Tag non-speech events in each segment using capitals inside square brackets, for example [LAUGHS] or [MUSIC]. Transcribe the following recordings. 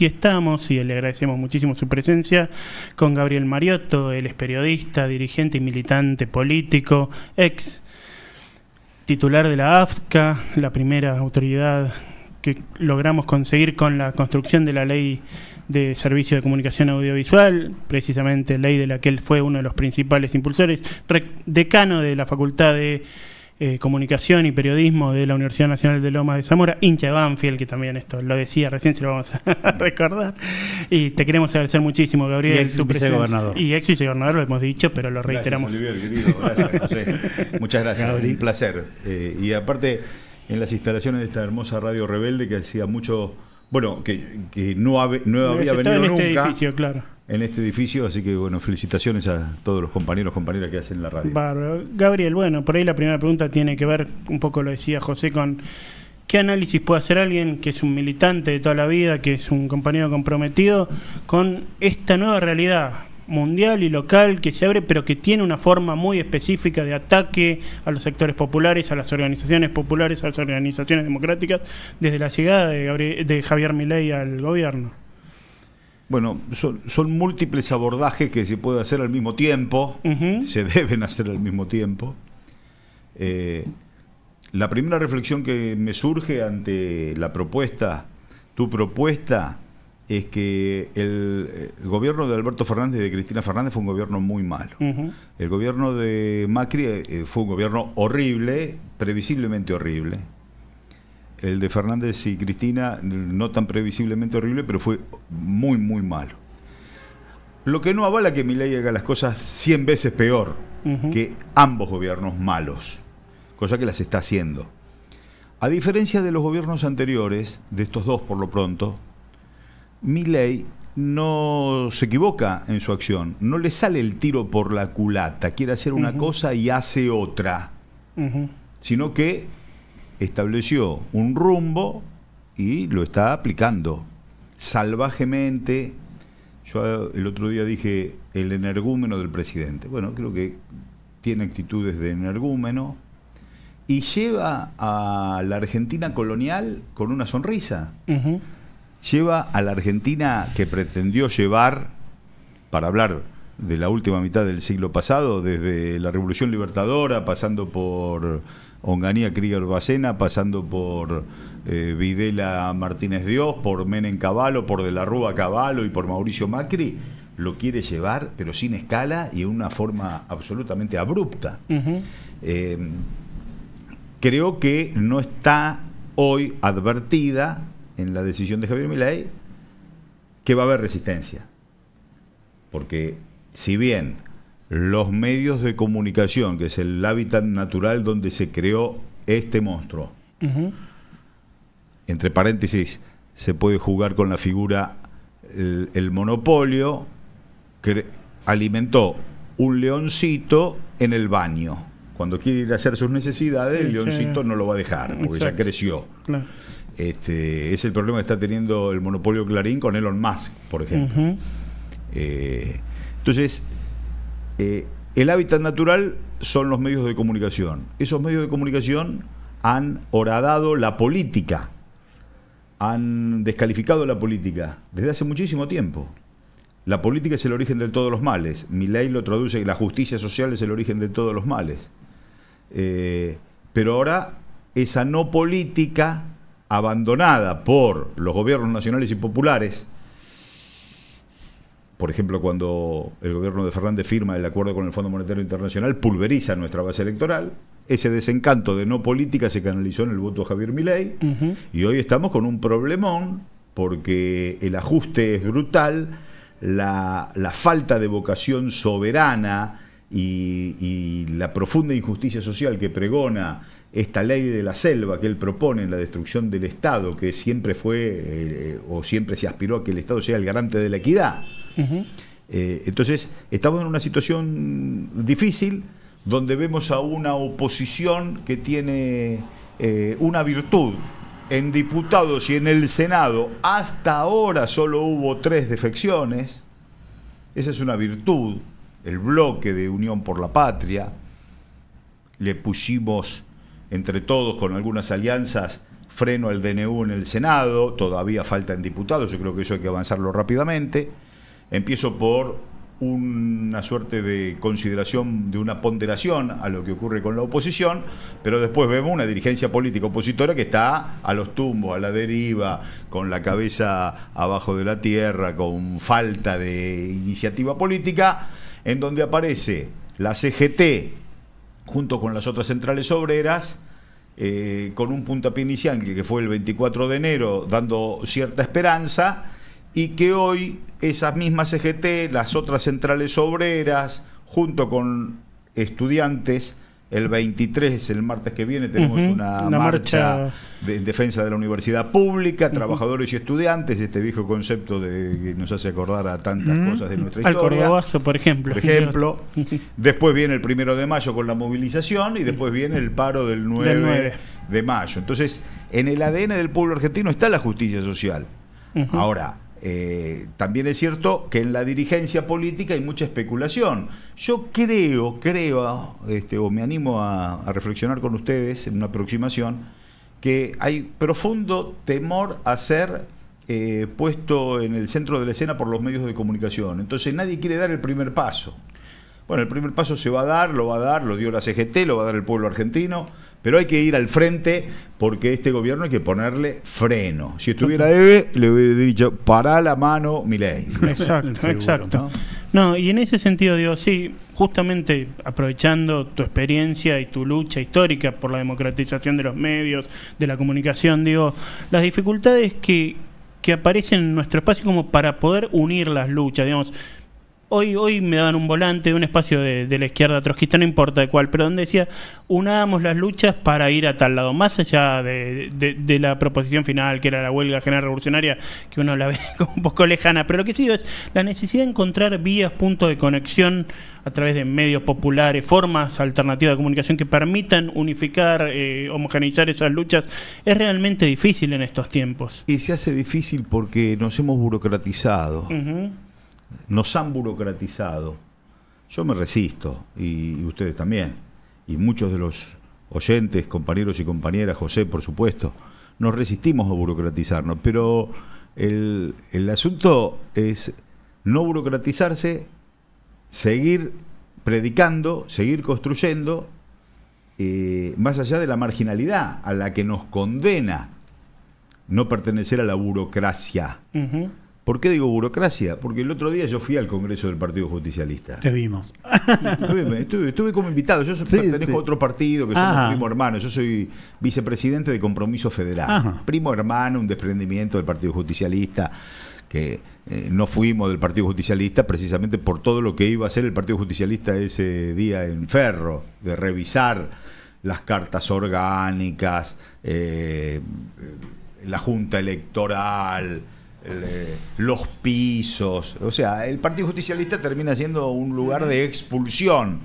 aquí estamos y le agradecemos muchísimo su presencia con Gabriel Mariotto, él es periodista, dirigente y militante político, ex titular de la AFCA, la primera autoridad que logramos conseguir con la construcción de la ley de servicio de comunicación audiovisual, precisamente ley de la que él fue uno de los principales impulsores, decano de la Facultad de eh, Comunicación y Periodismo de la Universidad Nacional de Loma de Zamora, hincha de Banfield, que también esto lo decía recién, se lo vamos a [LAUGHS] recordar. Y te queremos agradecer muchísimo, Gabriel, y ex tu Gobernador. Y ex vicegobernador, lo hemos dicho, pero lo reiteramos. Gracias, querido. Gracias, [LAUGHS] José. Muchas gracias. Un placer. Eh, y aparte, en las instalaciones de esta hermosa radio rebelde que hacía mucho. Bueno, que, no, no había venido en este edificio, claro en este edificio, así que bueno, felicitaciones a todos los compañeros, compañeras que hacen la radio. Bárbaro. Gabriel, bueno, por ahí la primera pregunta tiene que ver, un poco lo decía José, con qué análisis puede hacer alguien que es un militante de toda la vida, que es un compañero comprometido, con esta nueva realidad mundial y local que se abre, pero que tiene una forma muy específica de ataque a los sectores populares, a las organizaciones populares, a las organizaciones democráticas, desde la llegada de, de Javier Milei al gobierno. Bueno, son, múltiples abordajes que se puede hacer al mismo tiempo, se deben hacer al mismo tiempo. Eh, la primera reflexión que me surge ante la propuesta, tu propuesta, es que el, gobierno de Alberto Fernández y de Cristina Fernández fue un gobierno muy malo. El gobierno de Macri eh, fue un gobierno horrible, previsiblemente horrible el de Fernández y Cristina, no tan previsiblemente horrible, pero fue muy, muy malo. Lo que no avala que Milei haga las cosas 100 veces peor que ambos gobiernos malos, cosa que las está haciendo. A diferencia de los gobiernos anteriores, de estos dos por lo pronto, Milei no se equivoca en su acción, no le sale el tiro por la culata, quiere hacer una cosa y hace otra, sino que estableció un rumbo y lo está aplicando salvajemente. Yo el otro día dije el energúmeno del presidente. Bueno, creo que tiene actitudes de energúmeno y lleva a la Argentina colonial con una sonrisa. Lleva a la Argentina que pretendió llevar, para hablar de la última mitad del siglo pasado, desde la Revolución Libertadora, pasando por Onganía Krieger Bacena, pasando por eh, Videla Martínez Dios, por Menem Caballo, por De la Rúa Caballo y por Mauricio Macri, lo quiere llevar, pero sin escala y en una forma absolutamente abrupta. Eh, creo que no está hoy advertida en la decisión de Javier Milei que va a haber resistencia. Porque si bien los medios de comunicación, que es el hábitat natural donde se creó este monstruo. Entre paréntesis, se puede jugar con la figura, el, monopolio, que alimentó un leoncito en el baño. Cuando quiere ir a hacer sus necesidades, el leoncito no lo va a dejar, porque ya creció. Este, es el problema que está teniendo el monopolio Clarín con Elon Musk, por ejemplo. Eh, entonces, eh, el hábitat natural son los medios de comunicación. Esos medios de comunicación han horadado la política, han descalificado la política desde hace muchísimo tiempo. La política es el origen de todos los males. Mi ley lo traduce que la justicia social es el origen de todos los males. Eh, pero ahora esa no política abandonada por los gobiernos nacionales y populares, por ejemplo, cuando el gobierno de Fernández firma el acuerdo con el Fondo Monetario Internacional, pulveriza nuestra base electoral. Ese desencanto de no política se canalizó en el voto a Javier Milei. Y hoy estamos con un problemón porque el ajuste es brutal, la, falta de vocación soberana y, la profunda injusticia social que pregona esta ley de la selva que él propone en la destrucción del Estado, que siempre fue eh, o siempre se aspiró a que el Estado sea el garante de la equidad eh, entonces, estamos en una situación difícil donde vemos a una oposición que tiene eh, una virtud. En diputados y en el Senado, hasta ahora solo hubo tres defecciones. Esa es una virtud. El bloque de Unión por la Patria. Le pusimos entre todos con algunas alianzas freno al DNU en el Senado, todavía falta en diputados, yo creo que eso hay que avanzarlo rápidamente. Empiezo por una suerte de consideración, de una ponderación a lo que ocurre con la oposición, pero después vemos una dirigencia política opositora que está a los tumbos, a la deriva, con la cabeza abajo de la tierra, con falta de iniciativa política, en donde aparece la CGT junto con las otras centrales obreras, eh, con un puntapié inicial que fue el 24 de enero, dando cierta esperanza, y que hoy esas mismas CGT, las otras centrales obreras, junto con estudiantes, el 23, el martes que viene, tenemos una, marcha, de, en defensa de la universidad pública, trabajadores y estudiantes, este viejo concepto de, que nos hace acordar a tantas cosas de nuestra historia. Al por ejemplo. Por ejemplo. [LAUGHS] después viene el primero de mayo con la movilización y después viene el paro del 9, de mayo. Entonces, en el ADN del pueblo argentino está la justicia social. Ahora, eh, también es cierto que en la dirigencia política hay mucha especulación. Yo creo, creo, este, o me animo a, reflexionar con ustedes en una aproximación, que hay profundo temor a ser eh, puesto en el centro de la escena por los medios de comunicación. Entonces nadie quiere dar el primer paso. Bueno, el primer paso se va a dar, lo va a dar, lo dio la CGT, lo va a dar el pueblo argentino pero hay que ir al frente porque este gobierno hay que ponerle freno. Si estuviera Eve, le hubiera dicho, para la mano, mi ley. [LAUGHS] Exacto, exacto. ¿no? y en ese sentido digo, sí, justamente aprovechando tu experiencia y tu lucha histórica por la democratización de los medios, de la comunicación, digo, las dificultades que, que aparecen en nuestro espacio como para poder unir las luchas, digamos, Hoy, hoy me daban un volante de un espacio de, la izquierda trotskista, no importa de cuál, pero donde decía, unamos las luchas para ir a tal lado, más allá de, la proposición final, que era la huelga general revolucionaria, que uno la [LAUGHS] ve como un poco lejana, pero lo que sí es la necesidad de encontrar vías, puntos de conexión a través de medios populares, formas alternativas de comunicación que permitan unificar, eh, homogeneizar esas luchas, es realmente difícil en estos tiempos. Y se hace difícil porque nos hemos burocratizado nos han burocratizado. Yo me resisto, y, ustedes también, y muchos de los oyentes, compañeros y compañeras, José, por supuesto, nos resistimos a burocratizarnos, pero el, asunto es no burocratizarse, seguir predicando, seguir construyendo, eh, más allá de la marginalidad a la que nos condena no pertenecer a la burocracia. ¿Por qué digo burocracia? Porque el otro día yo fui al Congreso del Partido Justicialista. Te vimos. Estuve, como invitado. Yo pertenezco a otro partido que somos primo hermano. Yo soy vicepresidente de Compromiso Federal. Primo hermano, un desprendimiento del Partido Justicialista que eh, no fuimos del Partido Justicialista precisamente por todo lo que iba a hacer el Partido Justicialista ese día en Ferro, de revisar las cartas orgánicas, eh, la Junta Electoral, eh, los pisos. O sea, el Partido Justicialista termina siendo un lugar de expulsión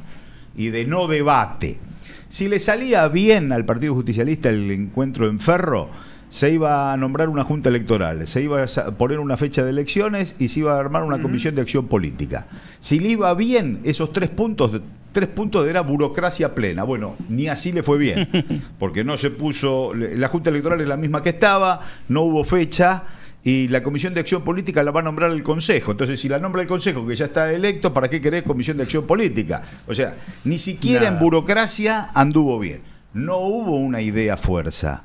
y de no debate. Si le salía bien al Partido Justicialista el encuentro en Ferro, se iba a nombrar una junta electoral, se iba a poner una fecha de elecciones y se iba a armar una comisión de acción política. Si le iba bien esos tres puntos, tres puntos era burocracia plena. Bueno, ni así le fue bien, [LAUGHS] porque no se puso, la junta electoral es la misma que estaba, no hubo fecha y la Comisión de Acción Política la va a nombrar el Consejo. Entonces, si la nombra el Consejo, que ya está electo, ¿para qué querés Comisión de Acción Política? O sea, ni siquiera en burocracia anduvo bien. No hubo una idea fuerza,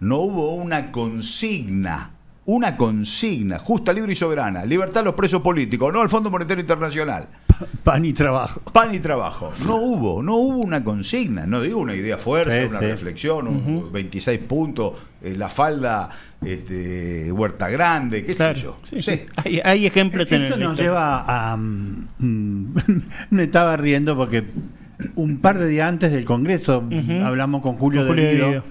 no hubo una consigna, una consigna justa, libre y soberana, libertad a los presos políticos, no al Fondo Monetario Internacional. [LAUGHS] Pan y trabajo. Pan y trabajo. No hubo, no hubo una consigna, no digo una idea fuerza, una reflexión, un 26 puntos, eh, la falda este, Huerta Grande, qué sé yo. Hay, ejemplos en Eso nos lleva a... Mm, [LAUGHS] me estaba riendo porque un par de días antes del Congreso hablamos con Julio, de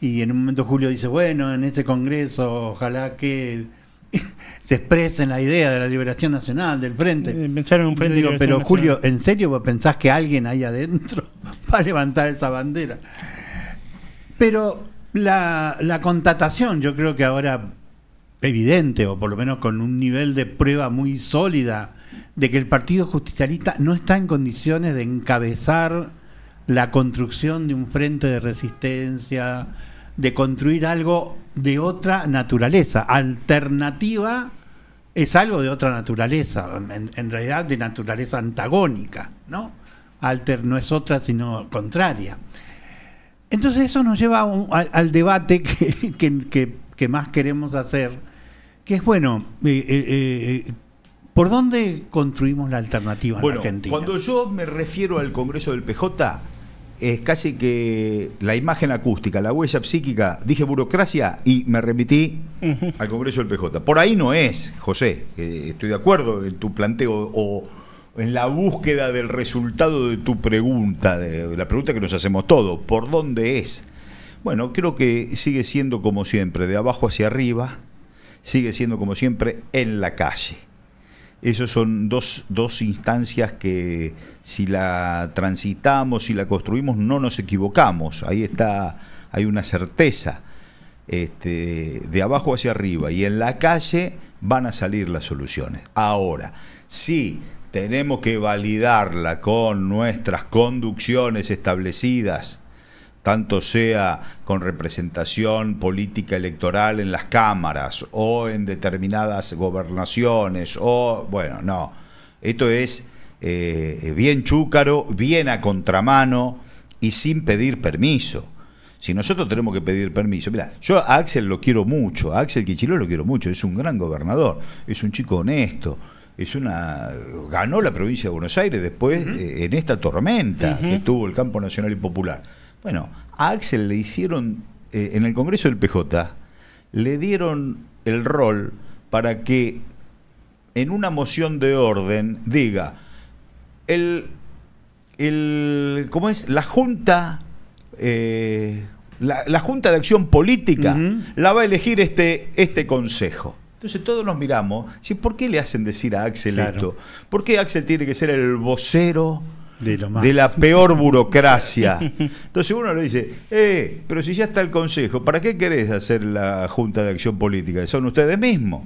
y en un momento Julio dice, bueno, en este Congreso ojalá que [LAUGHS] se expresen la idea de la liberación nacional, del frente. Eh, un frente pero Julio, ¿en serio vos pensás que alguien ahí adentro [LAUGHS] va a levantar esa bandera? Pero la, la contatación, yo creo que ahora evidente, o por lo menos con un nivel de prueba muy sólida, de que el Partido Justicialista no está en condiciones de encabezar la construcción de un frente de resistencia, de construir algo de otra naturaleza. Alternativa es algo de otra naturaleza, en, realidad de naturaleza antagónica, ¿no? Alter no es otra sino contraria. Entonces eso nos lleva al, debate [LAUGHS] que, más queremos hacer, que es, bueno, eh, eh, eh, ¿por dónde construimos la alternativa en Argentina? Cuando yo me refiero al Congreso del PJ, es casi que la imagen acústica, la huella psíquica, dije burocracia y me remití al Congreso del PJ. Por ahí no es, José, estoy de acuerdo en tu planteo o en la búsqueda del resultado de tu pregunta, de la pregunta que nos hacemos todos, ¿por dónde es? Bueno, creo que sigue siendo como siempre, de abajo hacia arriba, sigue siendo como siempre en la calle. Esas son dos, dos instancias que si la transitamos, si la construimos, no nos equivocamos. Ahí está, hay una certeza. Este, de abajo hacia arriba y en la calle van a salir las soluciones. Ahora, si tenemos que validarla con nuestras conducciones establecidas, tanto sea con representación política electoral en las cámaras o en determinadas gobernaciones, o bueno, no, esto es eh, bien chúcaro, bien a contramano y sin pedir permiso. Si nosotros tenemos que pedir permiso, mira, yo a Axel lo quiero mucho, a Axel Quichiló lo quiero mucho, es un gran gobernador, es un chico honesto, es una ganó la provincia de Buenos Aires después eh, en esta tormenta que tuvo el campo nacional y popular. Bueno, a Axel le hicieron eh, en el Congreso del PJ le dieron el rol para que en una moción de orden diga el, el ¿cómo es? La Junta eh, la, Junta de Acción Política la va a elegir este, este consejo. Entonces todos nos miramos, ¿por qué le hacen decir a Axel esto? ¿Por qué Axel tiene que ser el vocero de, la peor burocracia? Entonces uno le dice, eh, pero si ya está el Consejo, ¿para qué querés hacer la Junta de Acción Política? Son ustedes mismos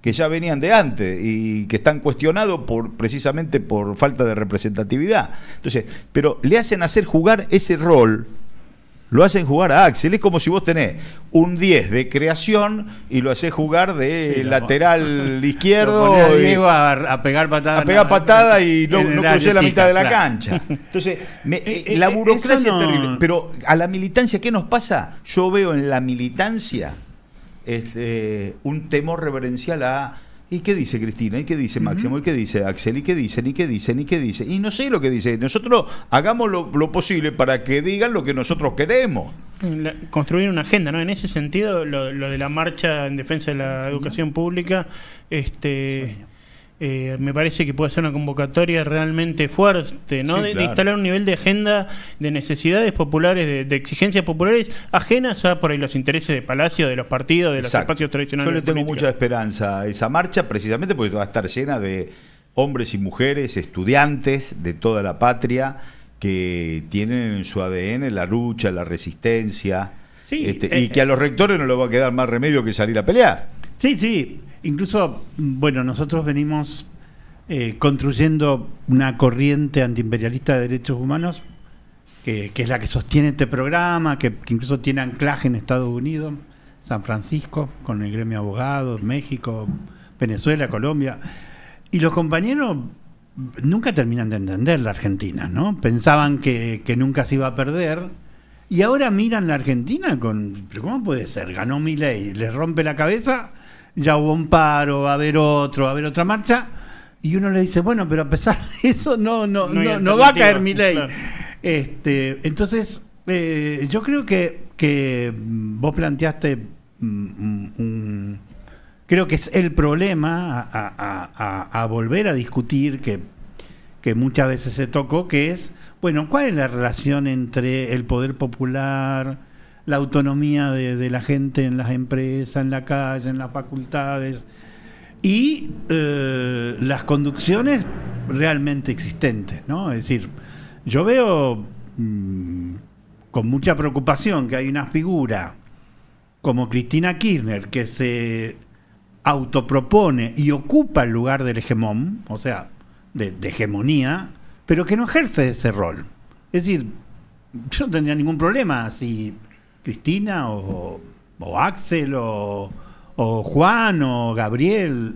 que ya venían de antes y que están cuestionados precisamente por falta de representatividad. Entonces, pero le hacen hacer jugar ese rol lo hacen jugar a Axel. Es como si vos tenés un 10 de creación y lo haces jugar de lateral [LAUGHS] izquierdo. a, pegar patada. A pegar patada [LAUGHS] y no, no crucé la mitad de la cancha. Entonces, [LAUGHS] eh, eh, la eh, burocracia es terrible. Pero a la militancia, ¿qué nos pasa? Yo veo en la militancia este, un temor reverencial a ¿Y qué dice Cristina? ¿Y qué dice Máximo? ¿Y qué dice Axel? ¿Y qué dicen? ¿Y qué dicen? ¿Y qué dicen? Y no sé lo que dice. Nosotros hagamos lo, posible para que digan lo que nosotros queremos. construir una agenda, ¿no? En ese sentido, lo, lo, de la marcha en defensa de la educación pública, este eh, me parece que puede ser una convocatoria realmente fuerte, ¿no? de, instalar un nivel de agenda de necesidades populares, de, exigencias populares ajenas a por ahí los intereses de Palacio, de los partidos, de los espacios tradicionales. Yo le tengo mucha esperanza a esa marcha, precisamente porque va a estar llena de hombres y mujeres, estudiantes de toda la patria que tienen en su ADN la lucha, la resistencia, este, y eh, que a los rectores no les va a quedar más remedio que salir a pelear. Sí, sí, Incluso, bueno, nosotros venimos eh, construyendo una corriente antiimperialista de derechos humanos, que, es la que sostiene este programa, que, incluso tiene anclaje en Estados Unidos, San Francisco, con el gremio abogados, México, Venezuela, Colombia. Y los compañeros nunca terminan de entender la Argentina, ¿no? Pensaban que, que nunca se iba a perder. Y ahora miran la Argentina con, ¿pero cómo puede ser? Ganó mi ley, les rompe la cabeza ya hubo un paro, va a haber otro, va a haber otra marcha, y uno le dice, bueno, pero a pesar de eso no, no, no, va a caer mi ley. Este, entonces, eh, yo creo que, que vos planteaste mm, creo que es el problema a, volver a discutir que, que muchas veces se tocó, que es, bueno, ¿cuál es la relación entre el poder popular, la autonomía de, la gente en las empresas, en la calle, en las facultades y eh, las conducciones realmente existentes, ¿no? Es decir, yo veo mm, con mucha preocupación que hay una figura como Cristina Kirchner que se autopropone y ocupa el lugar del hegemón, o sea, de, de hegemonía, pero que no ejerce ese rol. Es decir, yo no tendría ningún problema si Cristina o, Axel o, o Juan o Gabriel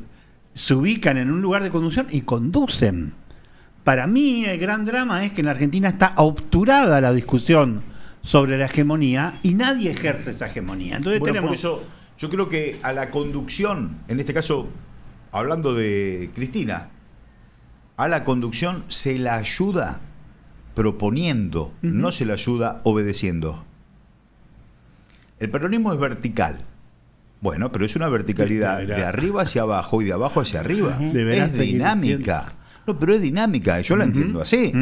se ubican en un lugar de conducción y conducen. Para mí el gran drama es que en la Argentina está obturada la discusión sobre la hegemonía y nadie ejerce esa hegemonía. Entonces bueno, por eso yo creo que a la conducción, en este caso hablando de Cristina, a la conducción se la ayuda proponiendo, no se la ayuda obedeciendo. El peronismo es vertical. Bueno, pero es una verticalidad de arriba hacia abajo y de abajo hacia arriba. Es dinámica. No, pero es dinámica, yo la entiendo así.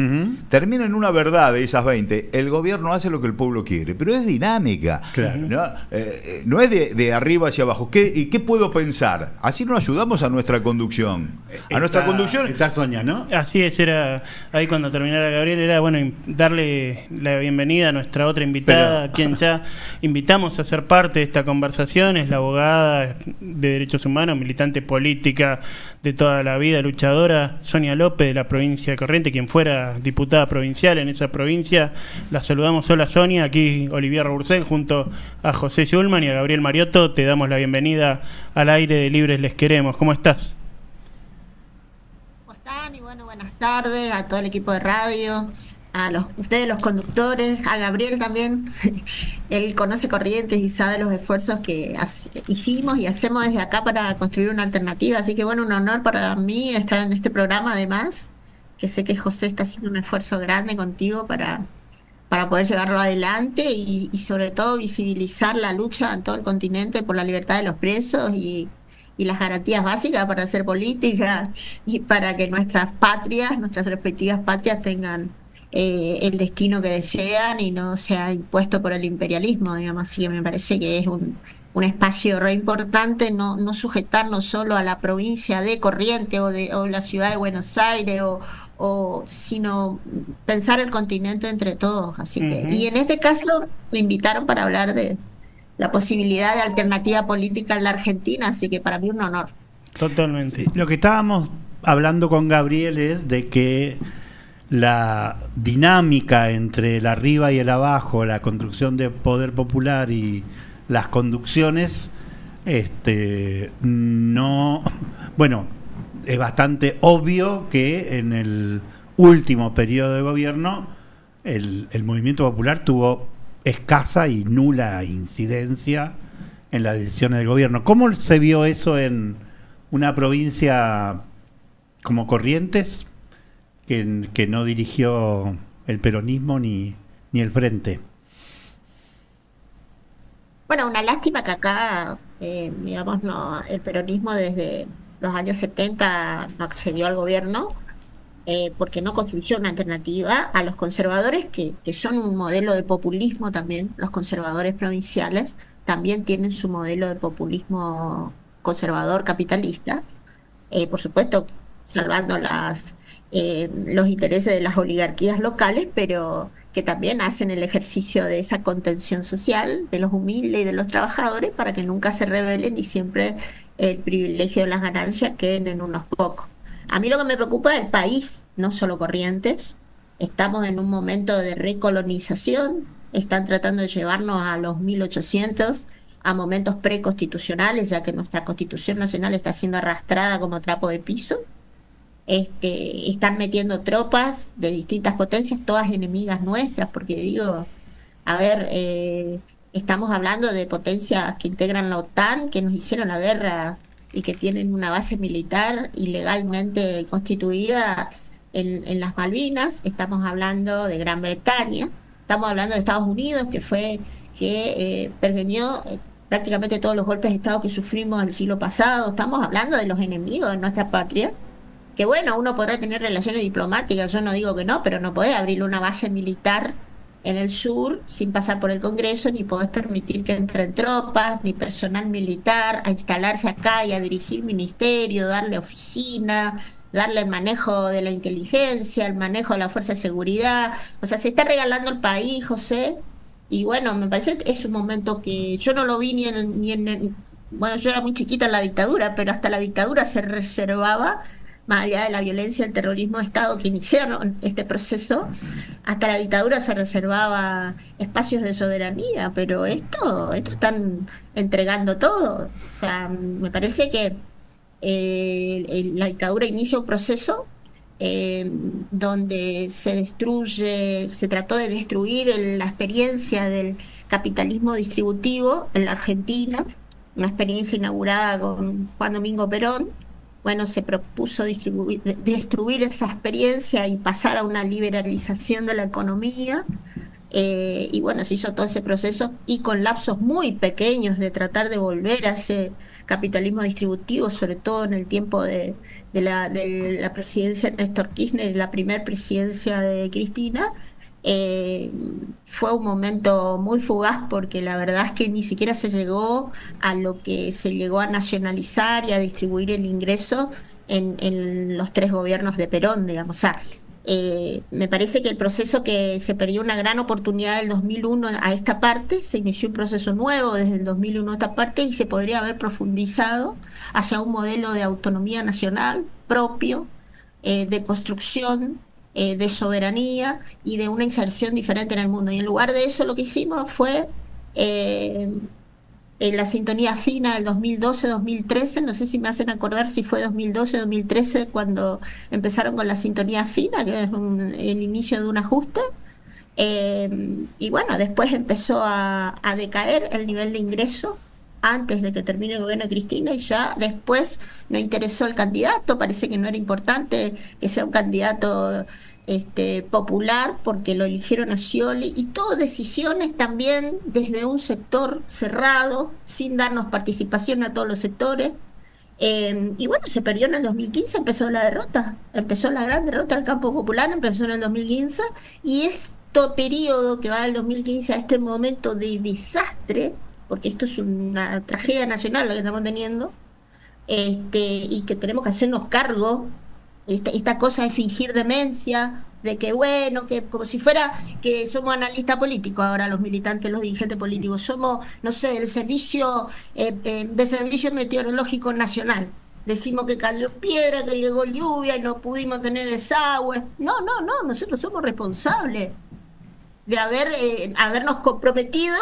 Termina en una verdad de esas 20. El gobierno hace lo que el pueblo quiere, pero es dinámica. No, eh, eh, no es de, arriba hacia abajo. ¿Qué, ¿Y qué puedo pensar? Así nos ayudamos a nuestra conducción. A nuestra conducción. Está Soña, ¿no? Así es, era ahí cuando terminara Gabriel, era bueno darle la bienvenida a nuestra otra invitada, a quien ya invitamos a ser parte de esta conversación. Es la abogada de derechos humanos, militante política de toda la vida, luchadora, Sonia López de la provincia de Corriente, quien fuera diputada provincial en esa provincia. La saludamos. Hola Sonia, aquí Olivier Robursel junto a José Schulman y a Gabriel Mariotto. Te damos la bienvenida al aire de Libres Les Queremos. ¿Cómo estás? ¿Cómo están? Y bueno, buenas tardes a todo el equipo de radio a los, ustedes los conductores, a Gabriel también. [LAUGHS] Él conoce Corrientes y sabe los esfuerzos que hicimos y hacemos desde acá para construir una alternativa. Así que bueno, un honor para mí estar en este programa además, que sé que José está haciendo un esfuerzo grande contigo para, para poder llevarlo adelante y, y sobre todo visibilizar la lucha en todo el continente por la libertad de los presos y y las garantías básicas para hacer política y para que nuestras patrias, nuestras respectivas patrias tengan eh, el destino que desean y no sea impuesto por el imperialismo, digamos. Así que me parece que es un, un espacio re importante no, no sujetarnos solo a la provincia de Corriente o de o la ciudad de Buenos Aires o, o sino pensar el continente entre todos. Así que y en este caso me invitaron para hablar de la posibilidad de alternativa política en la Argentina así que para mí un honor. Totalmente. Lo que estábamos hablando con Gabriel es de que la dinámica entre el arriba y el abajo, la construcción de poder popular y las conducciones, este, no, bueno, es bastante obvio que en el último periodo de gobierno el, el movimiento popular tuvo escasa y nula incidencia en las decisiones del gobierno. ¿Cómo se vio eso en una provincia como Corrientes? Que, no dirigió el peronismo ni, ni el frente. Bueno, una lástima que acá, eh, digamos, no, el peronismo desde los años 70 no accedió al gobierno eh, porque no construyó una alternativa a los conservadores, que, que, son un modelo de populismo también, los conservadores provinciales también tienen su modelo de populismo conservador capitalista, eh, por supuesto, salvando las eh, los intereses de las oligarquías locales, pero que también hacen el ejercicio de esa contención social de los humildes y de los trabajadores para que nunca se rebelen y siempre el privilegio de las ganancias queden en unos pocos. A mí lo que me preocupa es el país, no solo Corrientes. Estamos en un momento de recolonización, están tratando de llevarnos a los 1800, a momentos preconstitucionales, ya que nuestra constitución nacional está siendo arrastrada como trapo de piso este, están metiendo tropas de distintas potencias, todas enemigas nuestras, porque digo, a ver, eh, estamos hablando de potencias que integran la OTAN, que nos hicieron la guerra y que tienen una base militar ilegalmente constituida en, las Malvinas, estamos hablando de Gran Bretaña, estamos hablando de Estados Unidos, que fue que eh, prevenió eh, prácticamente todos los golpes de Estado que sufrimos el siglo pasado, estamos hablando de los enemigos de nuestra patria que bueno, uno podrá tener relaciones diplomáticas, yo no digo que no, pero no podés abrir una base militar en el sur sin pasar por el Congreso, ni podés permitir que entren tropas, ni personal militar a instalarse acá y a dirigir ministerio, darle oficina, darle el manejo de la inteligencia, el manejo de la fuerza de seguridad. O sea, se está regalando el país, José. Y bueno, me parece que es un momento que yo no lo vi ni en, ni en bueno, yo era muy chiquita en la dictadura, pero hasta la dictadura se reservaba más allá de la violencia el terrorismo de Estado que iniciaron este proceso, hasta la dictadura se reservaba espacios de soberanía, pero esto, esto están entregando todo. O sea, me parece que eh, la dictadura inicia un proceso eh, donde se destruye, se trató de destruir la experiencia del capitalismo distributivo en la Argentina, una experiencia inaugurada con Juan Domingo Perón, bueno, se propuso destruir esa experiencia y pasar a una liberalización de la economía. Eh, y bueno, se hizo todo ese proceso y con lapsos muy pequeños de tratar de volver a ese capitalismo distributivo, sobre todo en el tiempo de, la, de la presidencia de Néstor Kirchner y la primera presidencia de Cristina, eh, fue un momento muy fugaz porque la verdad es que ni siquiera se llegó a lo que se llegó a nacionalizar y a distribuir el ingreso en, los tres gobiernos de Perón, digamos. O sea, eh, me parece que el proceso que se perdió una gran oportunidad del 2001 a esta parte, se inició un proceso nuevo desde el 2001 a esta parte y se podría haber profundizado hacia un modelo de autonomía nacional propio, eh, de construcción eh, de soberanía y de una inserción diferente en el mundo. Y en lugar de eso lo que hicimos fue eh, en la sintonía fina del 2012-2013, no sé si me hacen acordar si fue 2012-2013 cuando empezaron con la sintonía fina, que es el inicio de un ajuste. Eh, y bueno, después empezó a, a decaer el nivel de ingreso antes de que termine el gobierno de Cristina y ya después no interesó el candidato, parece que no era importante que sea un candidato este, popular porque lo eligieron a Scioli y todas decisiones también desde un sector cerrado, sin darnos participación a todos los sectores. Eh, y bueno, se perdió en el 2015, empezó la derrota, empezó la gran derrota del campo popular, empezó en el 2015 y este periodo que va del 2015 a este momento de desastre porque esto es una tragedia nacional lo que estamos teniendo, este, y que tenemos que hacernos cargo, esta, esta cosa de fingir demencia, de que bueno, que como si fuera que somos analistas políticos ahora los militantes, los dirigentes políticos, somos, no sé, el servicio eh, eh, de servicio meteorológico nacional. Decimos que cayó piedra, que llegó lluvia y no pudimos tener desagüe. No, no, no, nosotros somos responsables de haber, eh, habernos comprometido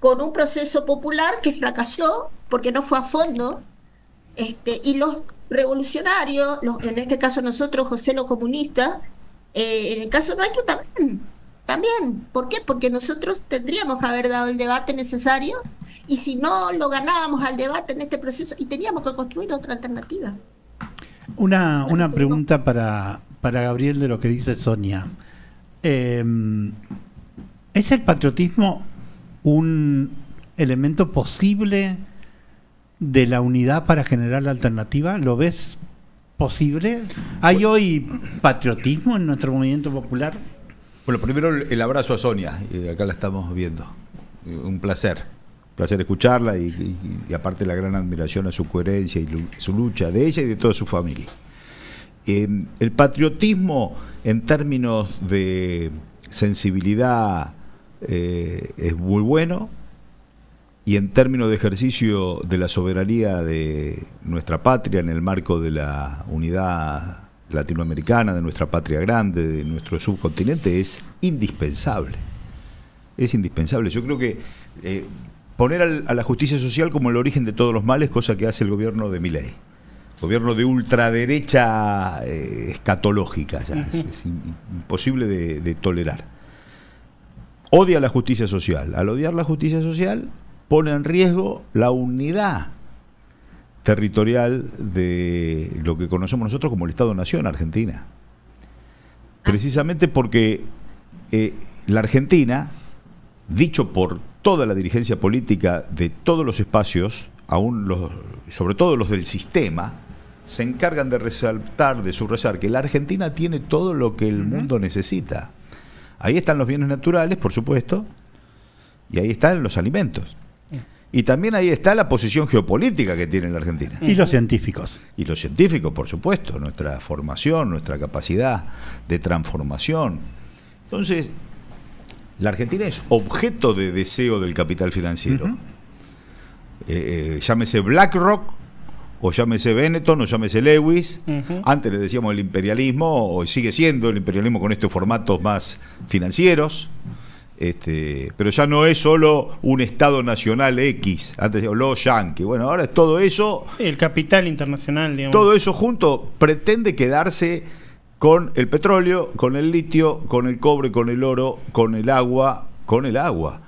con un proceso popular que fracasó porque no fue a fondo, este, y los revolucionarios, los, en este caso nosotros, José los comunistas, eh, en el caso nuestro también, también. ¿Por qué? Porque nosotros tendríamos que haber dado el debate necesario y si no lo ganábamos al debate en este proceso y teníamos que construir otra alternativa. Una, una pregunta para, para Gabriel de lo que dice Sonia. Eh, ¿Es el patriotismo un elemento posible de la unidad para generar la alternativa? ¿Lo ves posible? ¿Hay hoy patriotismo en nuestro movimiento popular? Bueno, primero el abrazo a Sonia, y acá la estamos viendo. Un placer, un placer escucharla y, aparte la gran admiración a su coherencia y su lucha de ella y de toda su familia. Eh, el patriotismo en términos de sensibilidad eh, es muy bueno y en términos de ejercicio de la soberanía de nuestra patria en el marco de la unidad latinoamericana, de nuestra patria grande, de nuestro subcontinente, es indispensable. Es indispensable. Yo creo que eh, poner a la justicia social como el origen de todos los males, cosa que hace el gobierno de Milei. Gobierno de ultraderecha eh, escatológica, es imposible de tolerar odia la justicia social. Al odiar la justicia social, pone en riesgo la unidad territorial de lo que conocemos nosotros como el Estado-Nación Argentina. Precisamente porque eh, la Argentina, dicho por toda la dirigencia política de todos los espacios, aún los, sobre todo los del sistema, se encargan de resaltar, de subrayar que la Argentina tiene todo lo que el mundo necesita. Ahí están los bienes naturales, por supuesto, y ahí están los alimentos. Y también ahí está la posición geopolítica que tiene la Argentina. Y los científicos. Y los científicos, por supuesto, nuestra formación, nuestra capacidad de transformación. Entonces, la Argentina es objeto de deseo del capital financiero. Eh, eh, llámese BlackRock o llámese Benetton, o llámese Lewis. Antes le decíamos el imperialismo, o sigue siendo el imperialismo con estos formatos más financieros. Este, pero ya no es solo un Estado nacional X, antes los Yankees. Bueno, ahora es todo eso. El capital internacional, digamos. Todo eso junto pretende quedarse con el petróleo, con el litio, con el cobre, con el oro, con el agua, con el agua,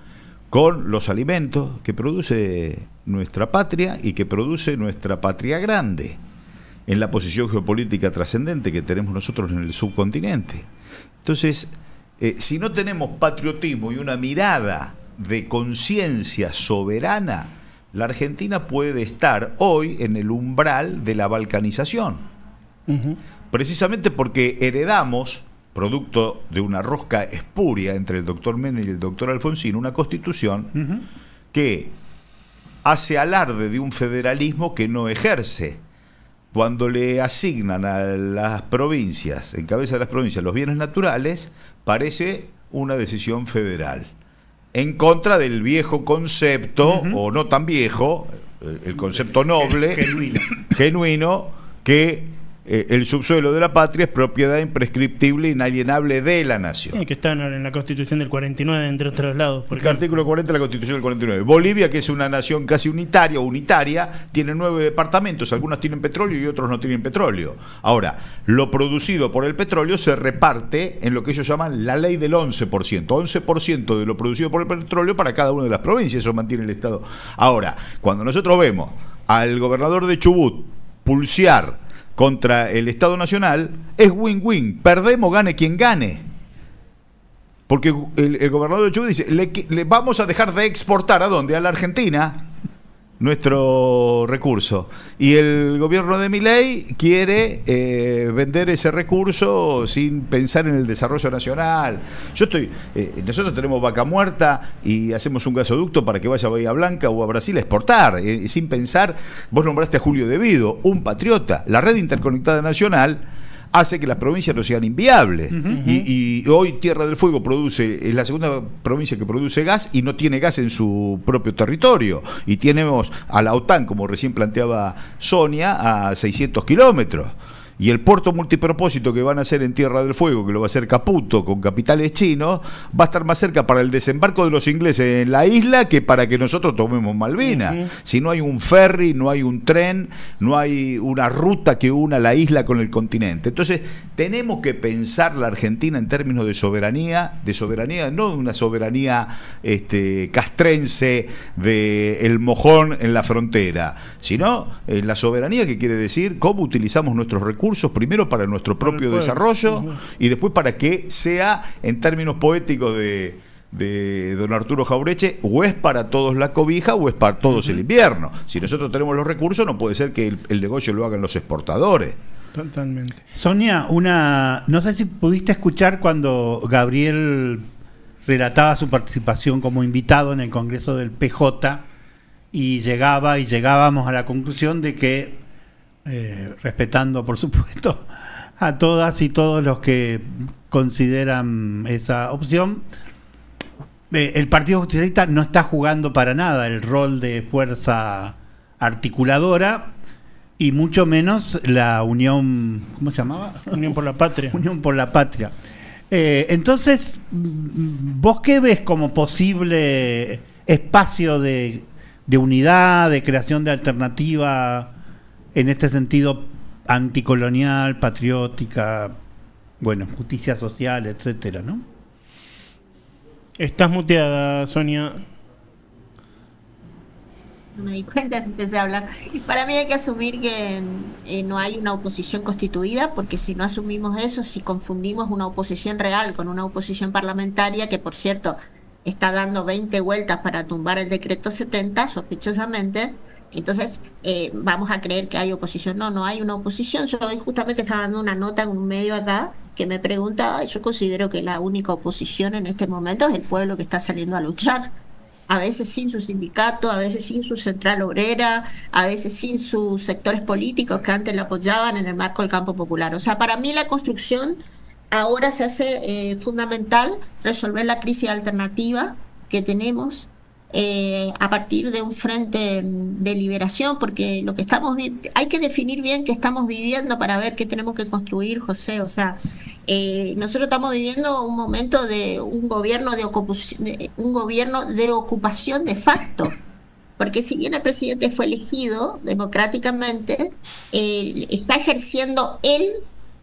con los alimentos que produce nuestra patria y que produce nuestra patria grande, en la posición geopolítica trascendente que tenemos nosotros en el subcontinente. Entonces, eh, si no tenemos patriotismo y una mirada de conciencia soberana, la Argentina puede estar hoy en el umbral de la balcanización. Precisamente porque heredamos, producto de una rosca espuria entre el doctor Menem y el doctor Alfonsín, una constitución que hace alarde de un federalismo que no ejerce. Cuando le asignan a las provincias, en cabeza de las provincias, los bienes naturales, parece una decisión federal. En contra del viejo concepto, o no tan viejo, el concepto noble, genuino, genuino que eh, el subsuelo de la patria es propiedad imprescriptible e inalienable de la nación. que está en la Constitución del 49, entre otros lados. el artículo 40 de la Constitución del 49. Bolivia, que es una nación casi unitaria, unitaria, tiene nueve departamentos, algunos tienen petróleo y otros no tienen petróleo. Ahora, lo producido por el petróleo se reparte en lo que ellos llaman la ley del 11%. 11% de lo producido por el petróleo para cada una de las provincias, eso mantiene el Estado. Ahora, cuando nosotros vemos al gobernador de Chubut pulsear contra el Estado Nacional, es win-win. Perdemos, gane quien gane. Porque el, gobernador de Chubut dice, le, le, vamos a dejar de exportar a dónde? A la Argentina nuestro recurso. Y el gobierno de Miley quiere eh, vender ese recurso sin pensar en el desarrollo nacional. Yo estoy, eh, nosotros tenemos vaca muerta y hacemos un gasoducto para que vaya a Bahía Blanca o a Brasil a exportar, eh, sin pensar, vos nombraste a Julio Devido, un patriota, la red interconectada nacional hace que las provincias no sean inviables. y, hoy Tierra del Fuego produce, es la segunda provincia que produce gas y no tiene gas en su propio territorio. Y tenemos a la OTAN, como recién planteaba Sonia, a 600 kilómetros y el puerto multipropósito que van a hacer en Tierra del Fuego, que lo va a hacer Caputo con capitales chinos, va a estar más cerca para el desembarco de los ingleses en la isla que para que nosotros tomemos Malvinas. Si no hay un ferry, no hay un tren, no hay una ruta que una la isla con el continente. Entonces, tenemos que pensar la Argentina en términos de soberanía, de soberanía, no una soberanía este, castrense de el mojón en la frontera, sino en la soberanía que quiere decir cómo utilizamos nuestros recursos primero para nuestro propio desarrollo y después para que sea, en términos poéticos de, don Arturo Jaureche, o es para todos la cobija o es para todos el invierno. Si nosotros tenemos los recursos, no puede ser que el, negocio lo hagan los exportadores. Totalmente. Sonia, una, no sé si pudiste escuchar cuando Gabriel relataba su participación como invitado en el Congreso del PJ y llegaba y llegábamos a la conclusión de que eh, respetando por supuesto a todas y todos los que consideran esa opción. Eh, el Partido Justicialista no está jugando para nada el rol de fuerza articuladora y mucho menos la Unión, ¿cómo se llamaba? Unión por la Patria. [LAUGHS] Unión por la Patria. Eh, entonces, ¿vos qué ves como posible espacio de, de unidad, de creación de alternativa? En este sentido anticolonial, patriótica, bueno, justicia social, etcétera, ¿no? Estás muteada, Sonia. No me di cuenta, empecé a hablar. Para mí hay que asumir que eh, no hay una oposición constituida, porque si no asumimos eso, si confundimos una oposición real con una oposición parlamentaria, que por cierto está dando 20 vueltas para tumbar el decreto 70, sospechosamente, entonces, eh, vamos a creer que hay oposición. No, no hay una oposición. Yo hoy justamente estaba dando una nota en un medio acá que me pregunta, yo considero que la única oposición en este momento es el pueblo que está saliendo a luchar. A veces sin su sindicato, a veces sin su central obrera, a veces sin sus sectores políticos que antes lo apoyaban en el marco del campo popular. O sea, para mí la construcción ahora se hace eh, fundamental resolver la crisis alternativa que tenemos eh, a partir de un frente de liberación, porque lo que estamos hay que definir bien qué estamos viviendo para ver qué tenemos que construir, José. O sea, eh, nosotros estamos viviendo un momento de un gobierno de, ocupación, un gobierno de ocupación de facto. Porque si bien el presidente fue elegido democráticamente, está ejerciendo él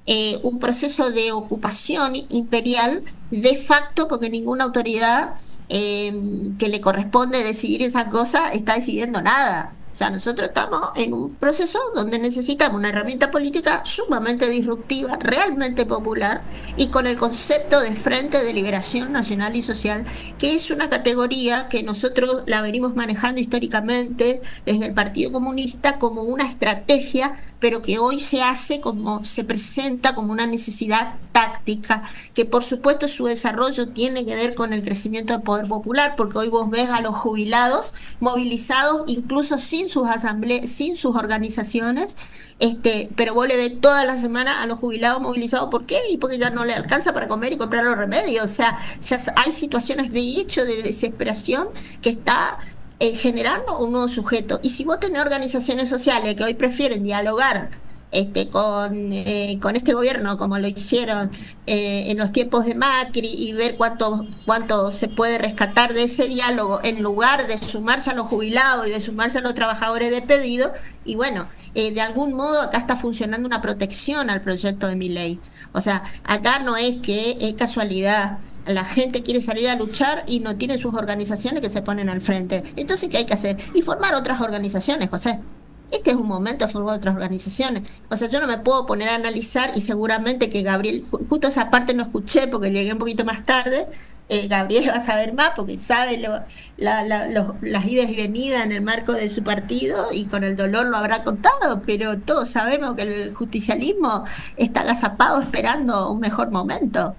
eh, un proceso de ocupación imperial de facto, porque ninguna autoridad eh, que le corresponde decidir esa cosa está decidiendo nada. O sea, nosotros estamos en un proceso donde necesitamos una herramienta política sumamente disruptiva, realmente popular y con el concepto de Frente de Liberación Nacional y Social, que es una categoría que nosotros la venimos manejando históricamente desde el Partido Comunista como una estrategia pero que hoy se hace como se presenta como una necesidad táctica, que por supuesto su desarrollo tiene que ver con el crecimiento del poder popular, porque hoy vos ves a los jubilados movilizados incluso sin sus asambleas, sin sus organizaciones, este, pero vos le ves toda la semana a los jubilados movilizados, ¿por qué? Y porque ya no le alcanza para comer y comprar los remedios, o sea, ya hay situaciones de hecho de desesperación que está eh, generando un nuevo sujeto. Y si vos tenés organizaciones sociales que hoy prefieren dialogar este, con, eh, con este gobierno, como lo hicieron eh, en los tiempos de Macri, y ver cuánto, cuánto se puede rescatar de ese diálogo, en lugar de sumarse a los jubilados y de sumarse a los trabajadores de pedido, y bueno, de algún modo acá está funcionando una protección al proyecto de mi ley. O sea, acá no es que es casualidad la gente quiere salir a luchar y no tiene sus organizaciones que se ponen al frente. Entonces, ¿qué hay que hacer? Y formar otras organizaciones, José. Este es un momento de formar otras organizaciones. O sea, yo no me puedo poner a analizar y seguramente que Gabriel, justo esa parte no escuché porque llegué un poquito más tarde, eh, Gabriel va a saber más porque sabe las idas y venidas en el marco de su partido y con el dolor lo habrá contado, pero todos sabemos que el justicialismo está agazapado esperando un mejor momento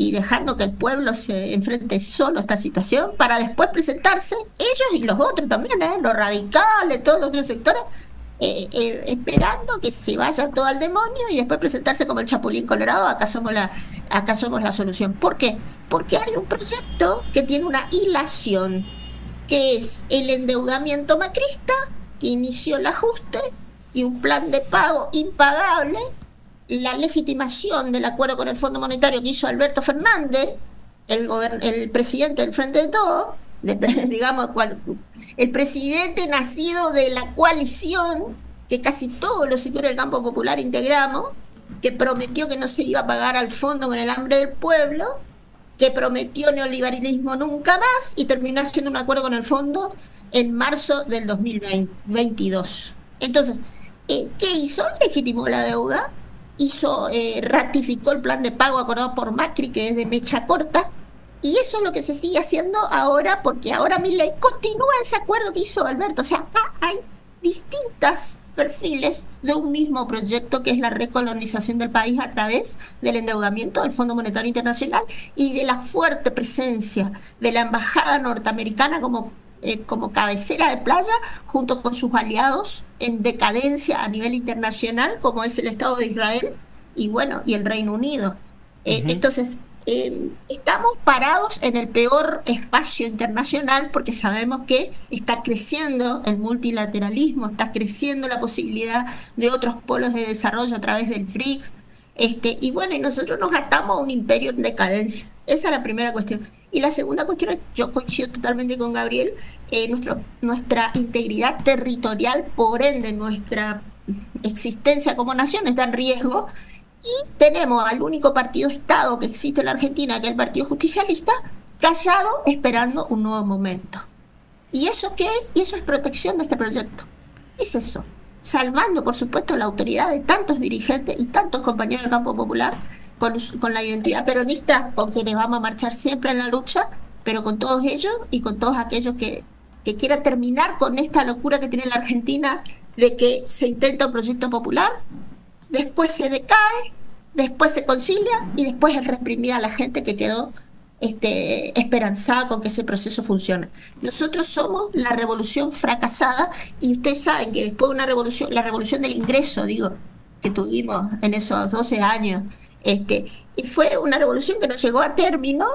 y dejando que el pueblo se enfrente solo a esta situación para después presentarse, ellos y los otros también, ¿eh? los radicales, todos los otros sectores, eh, eh, esperando que se vaya todo al demonio y después presentarse como el Chapulín Colorado, acá somos la, acá somos la solución. ¿Por qué? Porque hay un proyecto que tiene una hilación, que es el endeudamiento macrista, que inició el ajuste, y un plan de pago impagable la legitimación del acuerdo con el Fondo Monetario que hizo Alberto Fernández, el, el presidente del Frente de Todo, [LAUGHS] digamos, el presidente nacido de la coalición que casi todos los sectores del campo popular integramos, que prometió que no se iba a pagar al fondo con el hambre del pueblo, que prometió neoliberalismo nunca más y terminó haciendo un acuerdo con el fondo en marzo del 2022. Entonces, eh, ¿qué hizo? Legitimó la deuda, hizo, eh, ratificó el plan de pago acordado por Macri, que es de mecha corta, y eso es lo que se sigue haciendo ahora, porque ahora mi ley continúa ese acuerdo que hizo Alberto. O sea, acá hay distintas perfiles de un mismo proyecto que es la recolonización del país a través del endeudamiento del Fondo Monetario Internacional y de la fuerte presencia de la Embajada norteamericana como eh, como cabecera de playa junto con sus aliados en decadencia a nivel internacional, como es el Estado de Israel y bueno, y el Reino Unido. Eh, entonces, em, estamos parados en el peor espacio internacional porque sabemos que está creciendo el multilateralismo, está creciendo la posibilidad de otros polos de desarrollo a través del BRICS. Este, y bueno, y nosotros nos atamos a un imperio en decadencia. Esa es la primera cuestión. Y la segunda cuestión, yo coincido totalmente con Gabriel, eh, nuestra integridad territorial, por ende nuestra existencia como nación está en riesgo y tenemos al único partido Estado que existe en la Argentina, que es el Partido Justicialista, callado esperando un nuevo momento. ¿Y eso qué es? Y eso es protección de este proyecto. Es eso. Salvando, por supuesto, la autoridad de tantos dirigentes y tantos compañeros del campo popular con, la identidad peronista con quienes vamos a marchar siempre en la lucha, pero con todos ellos y con todos aquellos que, que quieran terminar con esta locura que tiene la Argentina de que se intenta un proyecto popular, después se decae, después se concilia y después es reprimida a la gente que quedó este, esperanzada con que ese proceso funcione. Nosotros somos la revolución fracasada y ustedes saben que después de una revolución, la revolución del ingreso, digo, que tuvimos en esos 12 años, este, y fue una revolución que no llegó a término,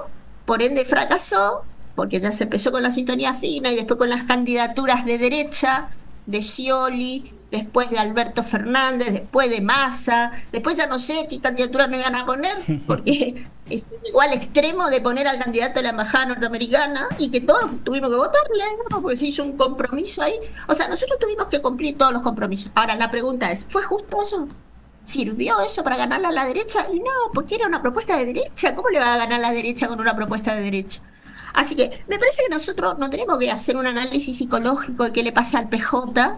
por ende fracasó, porque ya se empezó con la sintonía fina y después con las candidaturas de derecha, de Scioli, después de Alberto Fernández, después de Massa, después ya no sé qué candidatura me iban a poner, [LAUGHS] porque llegó al extremo de poner al candidato de la embajada norteamericana y que todos tuvimos que votarle, porque se hizo un compromiso ahí. O sea, nosotros tuvimos que cumplir todos los compromisos. Ahora, la pregunta es, ¿fue justo eso? ¿Sirvió eso para ganarle a la derecha? Y no, porque era una propuesta de derecha. ¿Cómo le va a ganar la derecha con una propuesta de derecha? Así que me parece que nosotros no tenemos que hacer un análisis psicológico de qué le pasa al PJ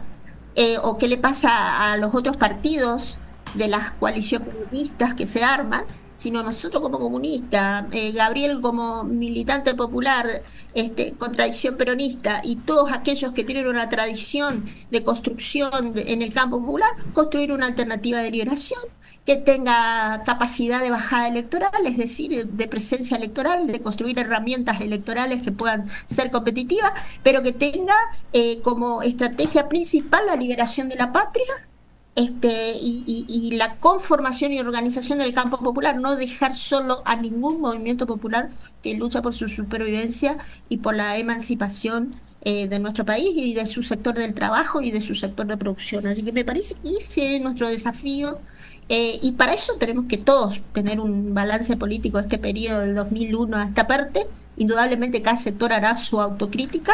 eh, o qué le pasa a los otros partidos de las coaliciones periodistas que se arman, sino nosotros como comunistas, eh, Gabriel como militante popular, este, con tradición peronista, y todos aquellos que tienen una tradición de construcción en el campo popular, construir una alternativa de liberación que tenga capacidad de bajada electoral, es decir, de presencia electoral, de construir herramientas electorales que puedan ser competitivas, pero que tenga eh, como estrategia principal la liberación de la patria este, y, la conformación y organización del campo popular, no dejar solo a ningún movimiento popular que lucha por su supervivencia y por la emancipación eh, de nuestro país y de su sector del trabajo y de su sector de producción. Así que me parece que ese es nuestro desafío. Eh, y para eso tenemos que todos tener un balance político de este periodo del 2001 a esta parte. Indudablemente cada sector hará su autocrítica,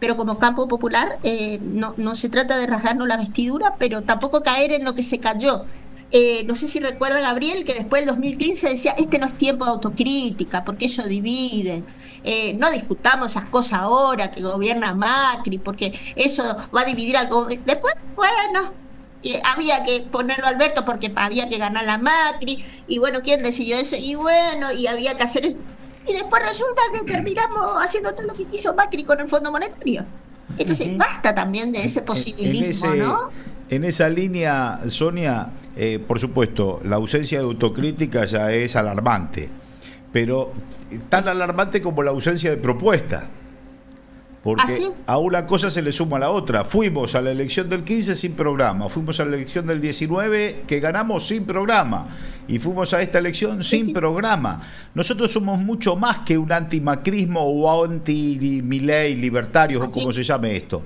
pero como campo popular eh, no, no se trata de rasgarnos la vestidura, pero tampoco caer en lo que se cayó. Eh, no sé si recuerda Gabriel que después del 2015 decía, este no es tiempo de autocrítica, porque eso divide. Eh, no discutamos esas cosas ahora que gobierna Macri, porque eso va a dividir algo. Después, bueno, había que ponerlo Alberto porque había que ganar la Macri, y bueno, ¿quién decidió eso? Y bueno, y había que hacer eso y después resulta que terminamos haciendo todo lo que quiso Macri con el Fondo Monetario. Entonces, basta también de ese posibilismo, ¿no? En esa línea, Sonia, eh, por supuesto, la ausencia de autocrítica ya es alarmante, pero tan alarmante como la ausencia de propuesta. Porque a una cosa se le suma a la otra. Fuimos a la elección del 15 sin programa, fuimos a la elección del 19 que ganamos sin programa. Y fuimos a esta elección sin programa. Nosotros somos mucho más que un antimacrismo o anti-miley libertarios o como se llame esto.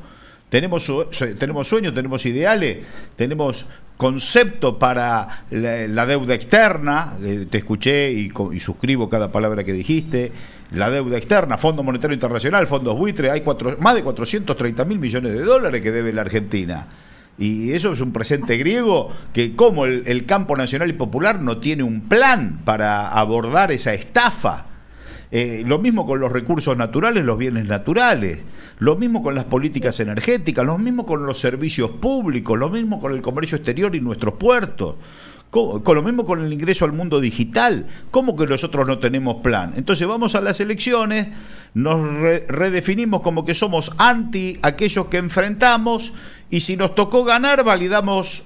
Tenemos, tenemos sueños, tenemos ideales, tenemos conceptos para la, deuda externa, eh, te escuché y, y suscribo cada palabra que dijiste la deuda externa, Fondo Monetario Internacional, fondos buitre, hay cuatro, más de 430 mil millones de dólares que debe la Argentina. Y eso es un presente griego que como el, campo nacional y popular no tiene un plan para abordar esa estafa. Eh, lo mismo con los recursos naturales, los bienes naturales, lo mismo con las políticas energéticas, lo mismo con los servicios públicos, lo mismo con el comercio exterior y nuestros puertos. Con lo mismo con el ingreso al mundo digital. ¿Cómo que nosotros no tenemos plan? Entonces vamos a las elecciones, nos redefinimos como que somos anti aquellos que enfrentamos y si nos tocó ganar, validamos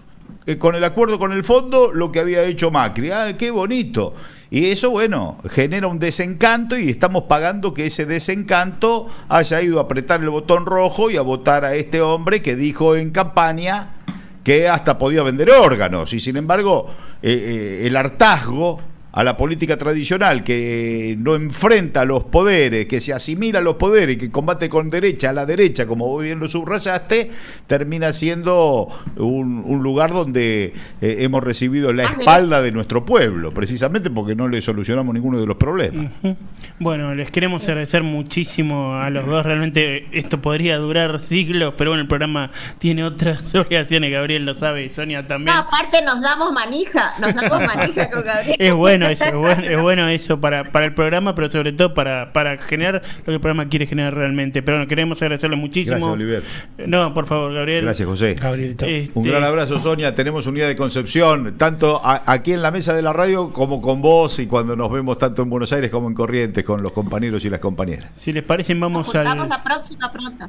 eh, con el acuerdo con el fondo lo que había hecho Macri. ¡Ah, qué bonito! Y eso, bueno, genera un desencanto y estamos pagando que ese desencanto haya ido a apretar el botón rojo y a votar a este hombre que dijo en campaña que hasta podía vender órganos y sin embargo eh, eh, el hartazgo a la política tradicional que no enfrenta a los poderes, que se asimila a los poderes, que combate con derecha a la derecha, como vos bien lo subrayaste, termina siendo un, lugar donde eh, hemos recibido la espalda de nuestro pueblo, precisamente porque no le solucionamos ninguno de los problemas. Bueno, les queremos agradecer muchísimo a los dos, realmente esto podría durar siglos, pero bueno, el programa tiene otras [LAUGHS] obligaciones, Gabriel lo sabe, y Sonia también. aparte nos damos manija, nos damos manija con [LAUGHS] Gabriel. Es bueno es bueno, eso para, para el programa, pero sobre todo para, para generar lo que el programa quiere generar realmente. Pero bueno, queremos agradecerle muchísimo. Gracias, Oliver. No, por favor, Gabriel. Gracias, José. Este, Un gran abrazo, Sonia. Tenemos unidad de Concepción, tanto aquí en la mesa de la radio como con vos y cuando nos vemos tanto en Buenos Aires como en Corrientes con los compañeros y las compañeras. Si les parece, vamos a. la próxima pronto.